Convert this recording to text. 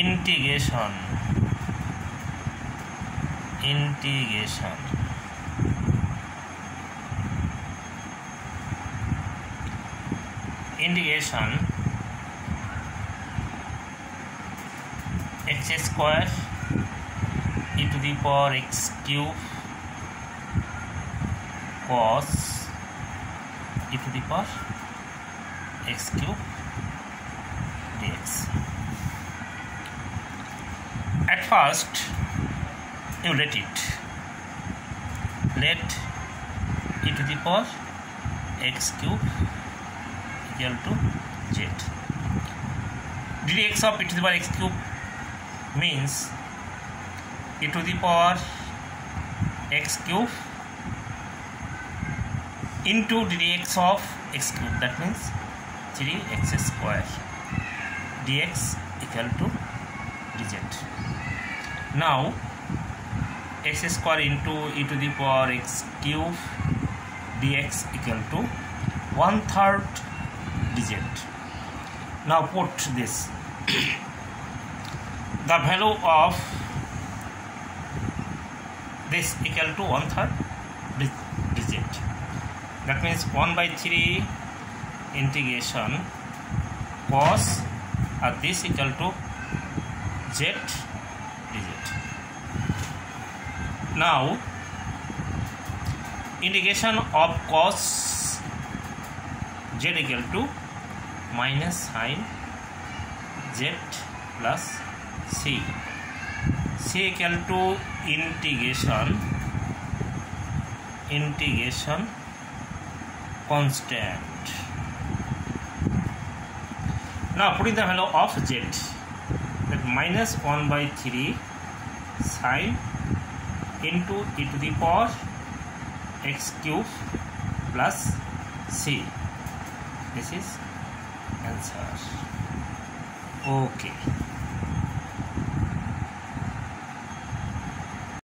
Integration integration integration x square e to the power x cube cos e to the power x cube d x first you let it. Let e to the power x cube equal to z. Dx of e to the power x cube means e to the power x cube into dx of x cube. That means 3x square dx equal to dz now x square into e to the power x cube dx equal to one third dz now put this. The value of this equal to one third digit. That means 1 by 3 integration cos at this equal to z now integration of cos z equal to minus sin z plus c c equal to integration integration constant now putting the value of z that minus 1 by 3 sine into e to the power x cube plus c. This is answer. Okay